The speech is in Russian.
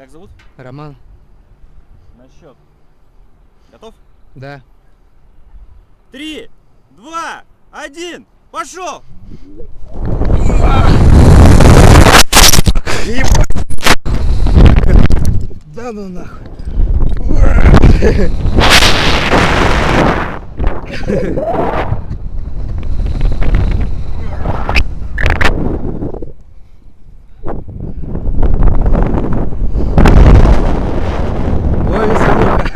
Как зовут? Роман. На счет. Готов? Да. Три, два, один, пошел! Да ну нахуй.